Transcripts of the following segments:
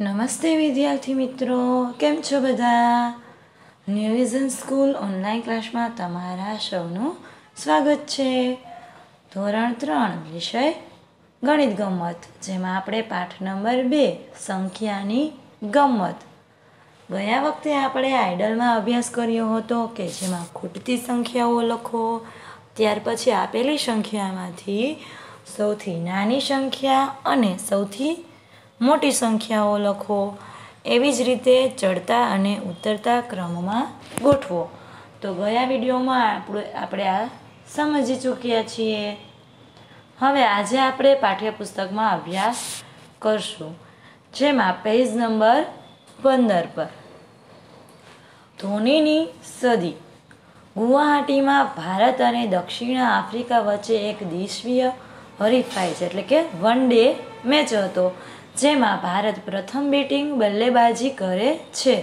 નમસ્તે વિદ્યાર્થી મિત્રો, કેમ છો બધા? ન્યૂ વિઝન સ્કૂલ ઓનલાઈન ક્લાસમાં તમારા સૌનું સ્વાગત છે. ધોરણ ત્રણ વિષય ગણિત ગમત, જેમાં આપણે પાઠ નંબર બે, સંખ્યાની ગમત. ગયા વખતે આપણે આઇડલમાં અભ્યાસ કર્યો હતો કે જેમાં ખૂટતી સંખ્યાઓ લખો, ત્યાર પછી આપેલી સંખ્યામાંથી સૌથી નાની સંખ્યા અને સૌથી મોટી સંખ્યાઓ લખો. એવી જ રીતે ચડતા અને ઉતરતા ક્રમમાં ગોઠવો. તો ગયા વિડીયોમાં આપણે આપણે આ સમજી ચૂક્યા છીએ. હવે આજે આપણે પાઠ્યપુસ્તકમાં અભ્યાસ કરશું, જેમાં પેજ નંબર પંદર પર. ધોનીની સદી. ગુવાહાટીમાં ભારત અને દક્ષિણ આફ્રિકા વચ્ચે એક દેશીય હરીફાઈ છે, એટલે કે વન ડે મેચ હતો. જેમાં ભારત પ્રથમ બેટિંગ બલ્લેબાજી કરે છે.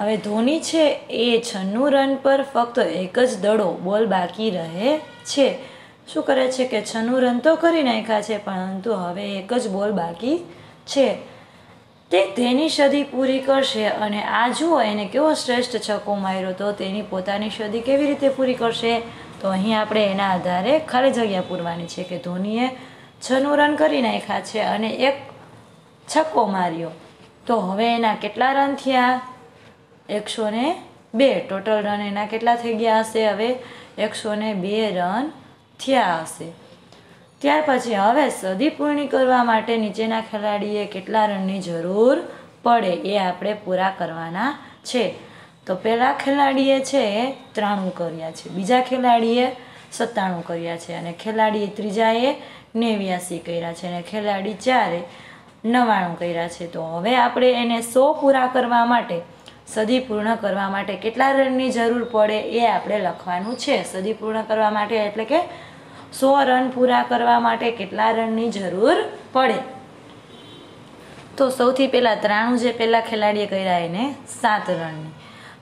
હવે ધોની છે એ છન્નું રન પર ફક્ત એક જ દડો બોલ બાકી રહે છે. શું કરે છે કે છન્નું રન તો કરી નાખ્યા છે, પરંતુ હવે એક જ બોલ બાકી છે. તે તેની સદી પૂરી કરશે અને આ જુઓ એને કેવો શ્રેષ્ઠ છક્કો માર્યો તો તેની પોતાની સદી કેવી રીતે પૂરી કરશે? તો અહીં આપણે એના આધારે ખાલી જગ્યા પૂરવાની છે કે ધોનીએ છનું રન કરી નાખ્યા છે અને એક છક્કો માર્યો. તો હવે એના કેટલા રન થયા? એકસો ને બે. ટોટલ રન એના કેટલા થઈ ગયા હશે? હવે એકસો ને બે રન થયા હશે. ત્યાર પછી હવે સદી પૂર્ણ કરવા માટે નીચેના ખેલાડીએ કેટલા રનની જરૂર પડે એ આપણે પૂરા કરવાના છે. તો પહેલા ખેલાડીએ છે એ ત્રાણું કર્યા છે. બીજા ખેલાડીએ સત્તાણું કર્યા છે. અને ખેલાડી ત્રીજાએ નેવ્યાસી કર્યા છે. અને ખેલાડી ચારે નવ્વાણું કર્યા છે. તો હવે આપણે એને સો પૂરા કરવા માટે, સદી પૂર્ણ કરવા માટે કેટલા રનની જરૂર પડે એ આપણે લખવાનું છે. સદી પૂર્ણ કરવા માટે એટલે કે સો રન પૂરા કરવા માટે કેટલા રનની જરૂર પડે. તો સૌથી પહેલાં ત્રાણું જે પહેલાં ખેલાડીએ કર્યા એને સાત રનની.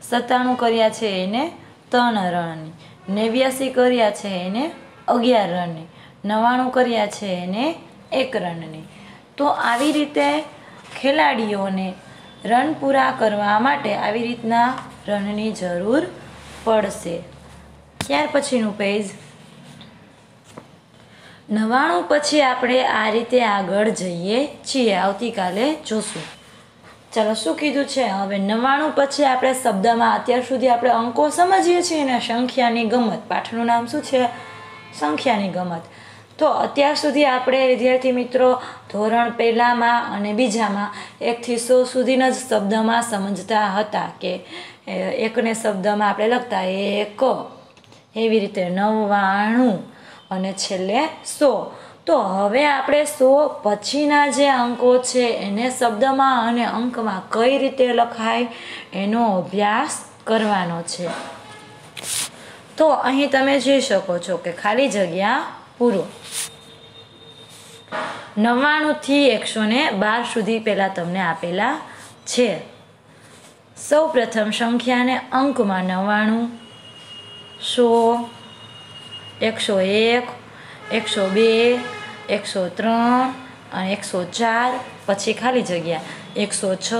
સત્તાણું કર્યા છે એને ત્રણ રનની. નેવ્યાસી કર્યા છે એને અગિયાર રનની. નવ્વાણું કર્યા છે એને એક રનની. તો આવી રીતે ખેલાડીઓને રન પૂરા કરવા માટે આવી રીતના રનની જરૂર પડશે. ત્યાર પછીનું પેજ. નવાણું પછી આપણે આ રીતે આગળ જઈએ છીએ. આવતીકાલે જોશું. ચાલો, શું કીધું છે? હવે નવાણું પછી આપણે શબ્દમાં અત્યાર સુધી આપણે અંકો સમજીએ છીએ ને સંખ્યાની ગમત. પાઠનું નામ શું છે? સંખ્યાની ગમત. તો અત્યાર સુધી આપણે વિદ્યાર્થી મિત્રો ધોરણ પહેલામાં અને બીજામાં એકથી સો સુધીના જ શબ્દમાં સમજતા હતા કે એકને શબ્દમાં આપણે લખતા એક એવી રીતે નવ્વાણું અને છેલ્લે સો. તો હવે આપણે સો પછીના જે અંકો છે એને શબ્દમાં અને અંકમાં કઈ રીતે લખાય એનો અભ્યાસ કરવાનો છે. તો અહીં તમે જોઈ શકો છો કે ખાલી જગ્યા પૂરો. નવ્વાણુંથી એકસો ને બાર સુધી પહેલાં તમને આપેલા છે. સૌ પ્રથમ સંખ્યાને અંકમાં નવ્વાણું, સો, એકસો એક, એકસો બે, એકસો ત્રણ અને એકસો ચાર, પછી ખાલી જગ્યા. એકસો છ,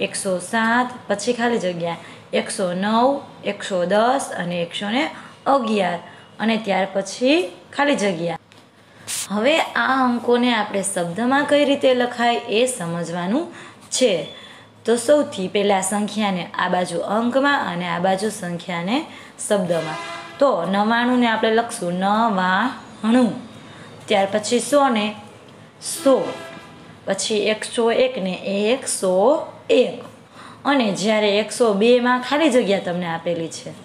એકસો સાત, પછી ખાલી જગ્યા. એકસો નવ, એકસો દસ અને એકસો ને અગિયાર. અને ત્યાર પછી ખાલી જગ્યા. હવે આ અંકોને આપણે શબ્દમાં કઈ રીતે લખાય એ સમજવાનું છે. તો સૌથી પહેલાં સંખ્યાને આ બાજુ અંકમાં અને આ બાજુ સંખ્યાને શબ્દમાં. તો નવ્વાણુંને આપણે લખશું નવાણું ત્યાર પછી સો ને સો. પછી એકસો એકને એકસો એક. અને જ્યારે એકસો બેમાં ખાલી જગ્યા તમને આપેલી છે.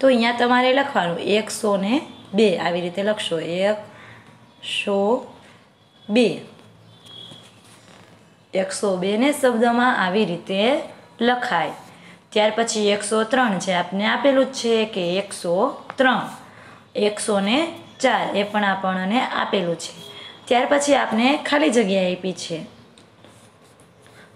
તો અહીંયા તમારે લખવાનું એકસો ને બે, આવી રીતે લખશો. એક સો બે. એકસો બેને શબ્દમાં આવી રીતે લખાય. ત્યાર પછી એકસો ત્રણ છે, આપને આપેલું જ છે કે એકસો ત્રણ. એકસો ને ચાર, એ પણ આપણને આપેલું છે. ત્યાર પછી આપને ખાલી જગ્યા આપી છે.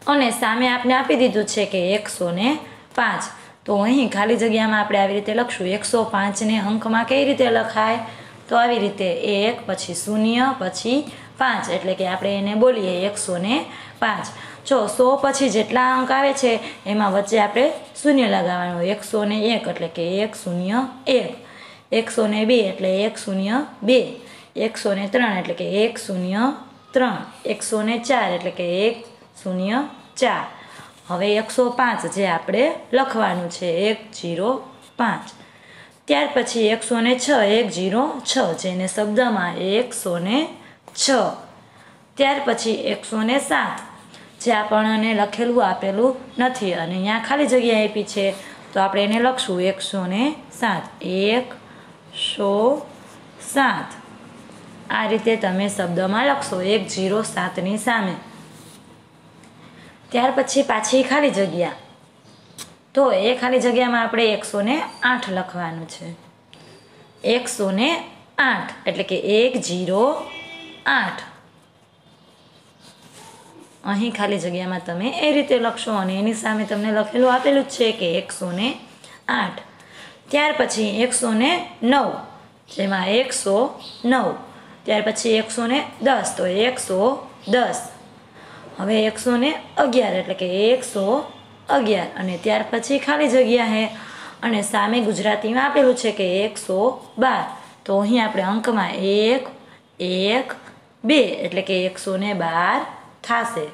અને સામે આપને આપી દીધું છે કે એકસો ને પાંચ. તો અહીં ખાલી જગ્યામાં આપણે આવી રીતે લખશું. એકસો પાંચને અંકમાં કઈ રીતે લખાય? તો આવી રીતે એક, પછી શૂન્ય, પછી પાંચ. એટલે કે આપણે એને બોલીએ એકસો ને પાંચ. જો સો પછી જેટલા અંક આવે છે, એમાં વચ્ચે આપણે શૂન્ય લગાવવાનું. એકસો ને એક એટલે કે એક શૂન્ય એક. એકસો ને બે એટલે એક શૂન્ય બે. એકસો ને ત્રણ એટલે કે એક શૂન્ય ત્રણ. એકસો ને ચાર એટલે કે એક શૂન્ય ચાર. હવે એકસો પાંચ જે આપણે લખવાનું છે એક જીરો પાંચ. ત્યાર પછી એકસો ને છ, એક જીરો છ, જેને શબ્દમાં એકસો ને છ. ત્યાર પછી એકસો ને સાત, જે આપણને લખેલું આપેલું નથી અને અહીંયા ખાલી જગ્યા આપી છે, તો આપણે એને લખશું એકસો ને સાત. એક સો સાત. આ રીતે તમે શબ્દમાં લખશો, એક જીરો સાતની સામે. ત્યાર પછી પાછી ખાલી જગ્યા. તો એ ખાલી જગ્યામાં આપણે એકસો ને આઠ લખવાનું છે. એકસો ને આઠ, એટલે કે એક જીરો આઠ. અહીં ખાલી જગ્યામાં તમે એ રીતે લખશો અને એની સામે તમને લખેલું આપેલું જ છે કે એકસો ને આઠ. ત્યાર પછી એકસો ને નવ, જેમાં એકસો નવ. ત્યાર પછી એકસો ને દસ, તો એકસો દસ. હવે એકસો ને અગિયાર એટલે કે એકસો અગિયાર. અને ત્યાર પછી ખાલી જગ્યા છે અને સામે ગુજરાતીમાં આપેલું છે કે એકસો બાર. તો અહીં આપણે અંકમાં એક એક, બે એટલે કે એકસો ને બાર થશે.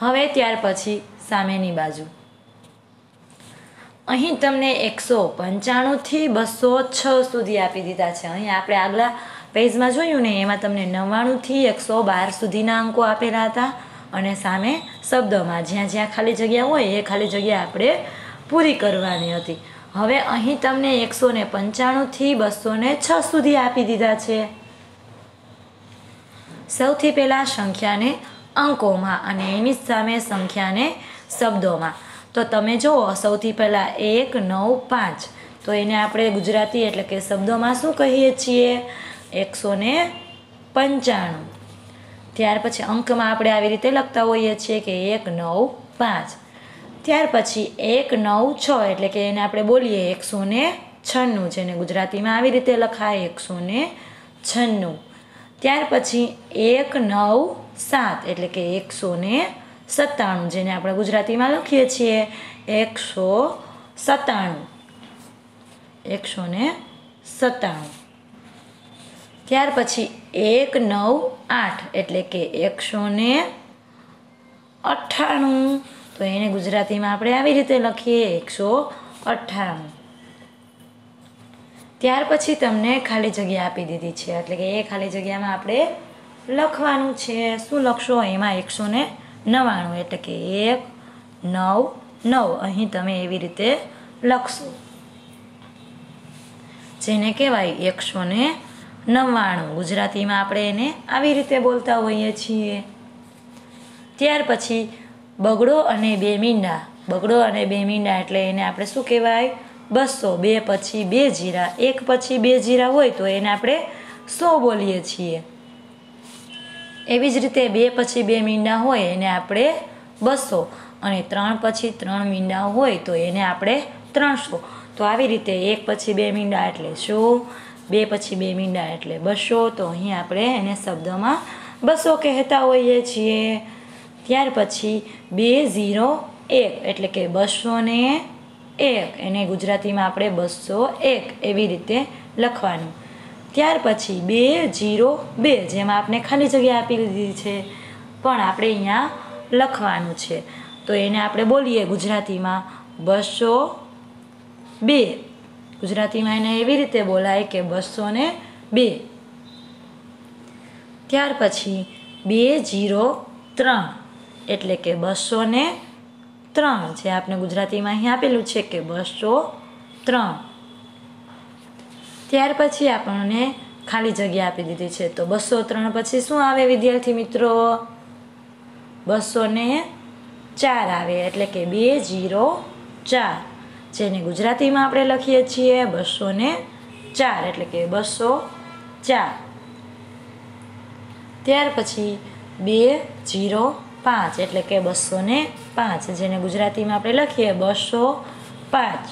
હવે ત્યાર પછી સામેની બાજુ. અહીં તમને એકસો પંચાણુંથી બસો છ સુધી આપી દીધા છે. અહીં આપણે આગલા પેજમાં જોયું ને, એમાં તમને નવ્વાણુંથી એકસો બાર સુધીના અંકો આપેલા હતા અને સામે શબ્દોમાં જ્યાં જ્યાં ખાલી જગ્યા હોય એ ખાલી જગ્યા આપણે પૂરી કરવાની હતી. હવે અહીં તમને એકસો ને પંચાણુંથી બસો ને છ સુધી આપી દીધા છે. સૌથી પહેલાં સંખ્યાને અંકોમાં અને એની સામે સંખ્યાને શબ્દોમાં. તો તમે જુઓ, સૌથી પહેલાં એક, નવ, પાંચ. તો એને આપણે ગુજરાતી એટલે કે શબ્દોમાં શું કહીએ છીએ? એકસો ને પંચાણું. ત્યાર પછી અંકમાં આપણે આવી રીતે લખતા હોઈએ છીએ કે એક નવ પાંચ. ત્યાર પછી એક નવ છ, એટલે કે એને આપણે બોલીએ એકસો ને છન્નું, જેને ગુજરાતીમાં આવી રીતે લખાય એકસો ને છન્નું. ત્યાર પછી એક નવ સાત, એટલે કે એકસો ને સત્તાણું, જેને આપણે ગુજરાતીમાં લખીએ છીએ એકસો સત્તાણું. એકસો ને સત્તાણું. ત્યાર પછી એક નવ આઠ, એટલે કે એકસો ને અઠ્ઠાણું. તો એને ગુજરાતીમાં આપણે આવી રીતે લખીએ એકસો અઠ્ઠાણું. ત્યાર પછી તમને ખાલી જગ્યા આપી દીધી છે, એટલે કે એ ખાલી જગ્યામાં આપણે લખવાનું છે. શું લખશો? એમાં એકસો ને નવ્વાણું, એટલે કે એક નવ નવ. અહીં તમે એવી રીતે લખશો. જેને કહેવાય એકસો ને નવ્વાણું. ગુજરાતીમાં આપણે એને આવી રીતે બોલતા હોઈએ છીએ. ત્યાર પછી બગડો અને બે મીંડા. બગડો અને બે મીંડા એટલે એને આપણે શું કહેવાય? બસો. બે પછી બે જીરા. એક પછી બે જીરા હોય તો એને આપણે સો બોલીએ છીએ. એવી જ રીતે બે પછી બે મીંડા હોય એને આપણે બસો. અને ત્રણ પછી ત્રણ મીંડા હોય તો એને આપણે ત્રણસો. તો આવી રીતે એક પછી બે મીંડા એટલે શું? બે પછી બે મીંડા એટલે બસો, તો અહીં આપણે એને શબ્દમાં બસો કહેતા હોઈએ છીએ. ત્યાર પછી બે ઝીરો એક, એટલે કે બસો ને એક. એને ગુજરાતીમાં આપણે બસો એક એવી રીતે લખવાનું. ત્યાર પછી બે જીરો બે, જેમાં આપણે ખાલી જગ્યા આપી દીધી છે, પણ આપણે અહીંયા લખવાનું છે. તો એને આપણે બોલીએ ગુજરાતીમાં બસો બે. ગુજરાતીમાં એને એવી રીતે બોલાય કે બસો ને બે. ત્યાર પછી બે જીરો ત્રણ એટલે કે બસો ને ત્રણ, જે આપણે ગુજરાતીમાં અહીં આપેલું છે કે બસો ત્રણ. ત્યાર પછી આપણને ખાલી જગ્યા આપી દીધી છે. તો બસો ત્રણ પછી શું આવે વિદ્યાર્થી મિત્રો? બસો ને ચાર આવે એટલે કે બે જીરો ચાર. જેને ગુજરાતીમાં આપણે લખીએ છીએ બસો ને ચાર, એટલે કે બસો ચાર. ત્યાર પછી બે, જીરો, પાંચ, એટલે કે બસો ને પાંચ, જેને ગુજરાતીમાં આપણે લખીએ બસો પાંચ.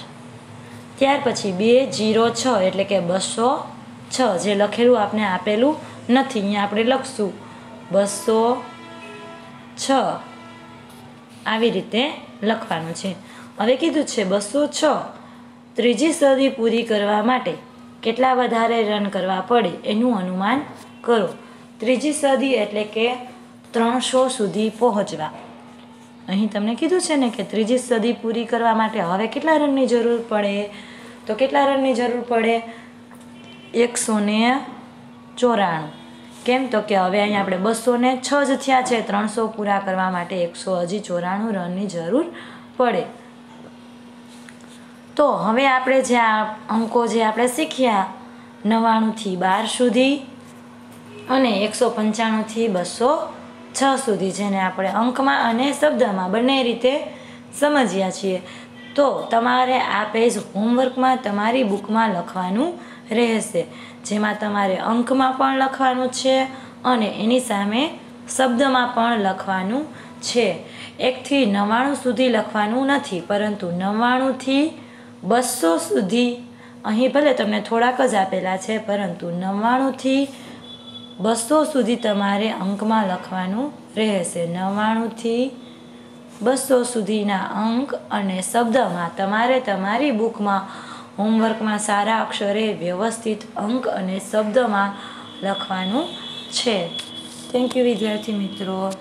ત્યાર પછી બે, જીરો, છ, એટલે કે બસો છ, જે લખેલું આપણે આપેલું નથી, અહીંયા આપણે લખશું. બસો છ. આવી રીતે લખવાનું છે. હવે કીધું છે, બસો છ. ત્રીજી સદી પૂરી કરવા માટે કેટલા વધારે રન કરવા પડે એનું અનુમાન કરો. ત્રીજી સદી એટલે કે ત્રણસો સુધી પહોંચવા. અહીં તમને કીધું છે ને કે ત્રીજી સદી પૂરી કરવા માટે હવે કેટલા રનની જરૂર પડે? તો કેટલા રનની જરૂર પડે? એકસો ને ચોરાણું. કેમ? તો કે હવે અહીંયા આપણે બસો ને છ જ થયા છે, ત્રણસો પૂરા કરવા માટે એકસો હજી ચોરાણું રનની જરૂર પડે. તો હવે આપણે જે આ અંકો જે આપણે શીખ્યા, નવ્વાણુંથી બાર સુધી અને એકસો પંચાણુંથી બસો છ સુધી, જેને આપણે અંકમાં અને શબ્દમાં બંને રીતે સમજ્યા છીએ. તો તમારે આ પેજ હોમવર્કમાં તમારી બુકમાં લખવાનું રહેશે, જેમાં તમારે અંકમાં પણ લખવાનું છે અને એની સામે શબ્દમાં પણ લખવાનું છે. એકથી નવ્વાણું સુધી લખવાનું નથી, પરંતુ નવ્વાણુંથી બસો સુધી. અહીં ભલે તમને થોડાક જ આપેલા છે, પરંતુ નવ્વાણુંથી બસો સુધી તમારે અંકમાં લખવાનું રહેશે. નવ્વાણુંથી બસો સુધીના અંક અને શબ્દમાં તમારે તમારી બુકમાં હોમવર્કમાં સારા અક્ષરે વ્યવસ્થિત અંક અને શબ્દમાં લખવાનું છે. થેન્ક યુ વિદ્યાર્થી મિત્રો.